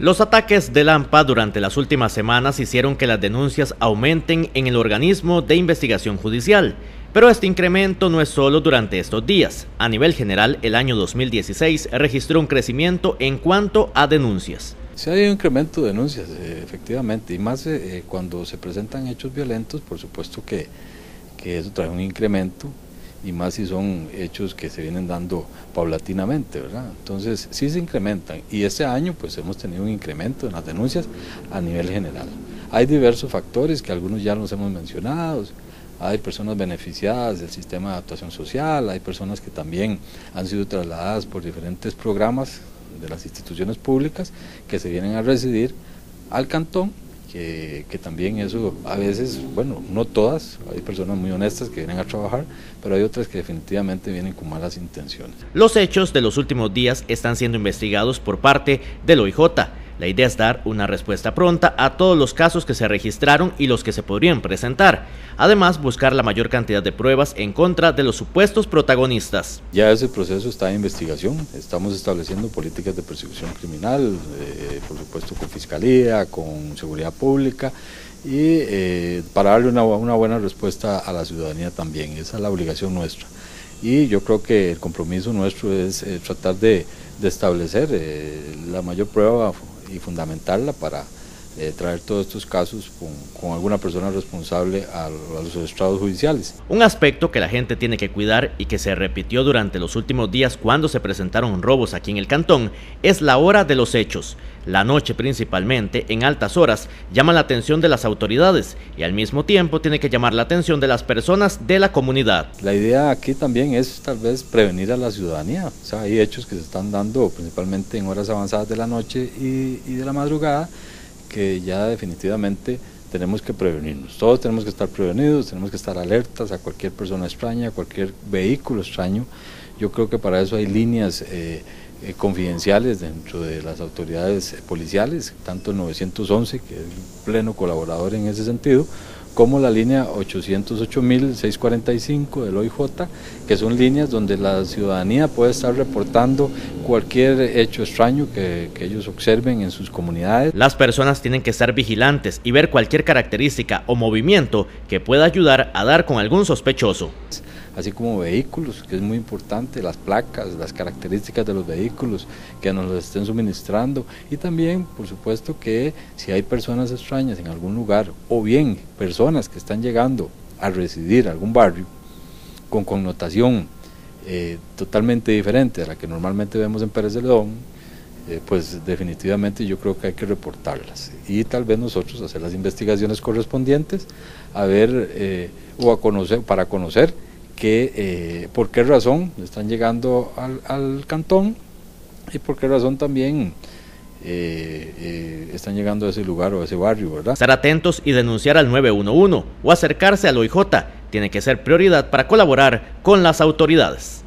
Los ataques de Lampa durante las últimas semanas hicieron que las denuncias aumenten en el organismo de investigación judicial. Pero este incremento no es solo durante estos días. A nivel general, el año 2016 registró un crecimiento en cuanto a denuncias. Sí hay un incremento de denuncias, eh, efectivamente, y más eh, cuando se presentan hechos violentos, por supuesto que, que eso trae un incremento y más si son hechos que se vienen dando paulatinamente, ¿verdad? Entonces sí se incrementan y este año pues hemos tenido un incremento en las denuncias a nivel general. Hay diversos factores que algunos ya los hemos mencionado, hay personas beneficiadas del sistema de adaptación social, hay personas que también han sido trasladadas por diferentes programas de las instituciones públicas que se vienen a residir al cantón que, también eso a veces, bueno, no todas, hay personas muy honestas que vienen a trabajar, pero hay otras que definitivamente vienen con malas intenciones. Los hechos de los últimos días están siendo investigados por parte del OIJ la idea es dar una respuesta pronta a todos los casos que se registraron y los que se podrían presentar. Además, buscar la mayor cantidad de pruebas en contra de los supuestos protagonistas. Ya ese proceso está en investigación. Estamos estableciendo políticas de persecución criminal, eh, por supuesto con fiscalía, con seguridad pública y eh, para darle una, buena respuesta a la ciudadanía también. Esa es la obligación nuestra. Y yo creo que el compromiso nuestro es eh, tratar de, establecer la mayor prueba y fundamentarla para eh, traer todos estos casos con, alguna persona responsable a, los estrados judiciales. Un aspecto que la gente tiene que cuidar y que se repitió durante los últimos días cuando se presentaron robos aquí en el cantón es la hora de los hechos. La noche principalmente, en altas horas, llama la atención de las autoridades y al mismo tiempo tiene que llamar la atención de las personas de la comunidad. La idea aquí también es tal vez prevenir a la ciudadanía. O sea, hay hechos que se están dando principalmente en horas avanzadas de la noche y, y de la madrugada que ya definitivamente tenemos que prevenirnos. Todos tenemos que estar prevenidos, tenemos que estar alertas a cualquier persona extraña, a cualquier vehículo extraño. Yo creo que para eso hay líneas eh, eh, confidenciales dentro de las autoridades policiales, tanto el 911, que es pleno colaborador en ese sentido, como la línea 808.645 del OIJ, que son líneas donde la ciudadanía puede estar reportando cualquier hecho extraño que, que, ellos observen en sus comunidades. Las personas tienen que estar vigilantes y ver cualquier característica o movimiento que pueda ayudar a dar con algún sospechoso así como vehículos, que es muy importante, las placas, las características de los vehículos que nos los estén suministrando. Y también, por supuesto, que si hay personas extrañas en algún lugar o bien personas que están llegando a residir algún barrio con connotación eh, totalmente diferente a la que normalmente vemos en Pérez de León, eh, pues definitivamente yo creo que hay que reportarlas. Y tal vez nosotros hacer las investigaciones correspondientes a ver eh, o a conocer para conocer que, eh, por qué razón están llegando al, cantón y por qué razón también eh, eh, están llegando a ese lugar o a ese barrio, ¿verdad? Estar atentos y denunciar al 911 o acercarse al OIJ tiene que ser prioridad para colaborar con las autoridades.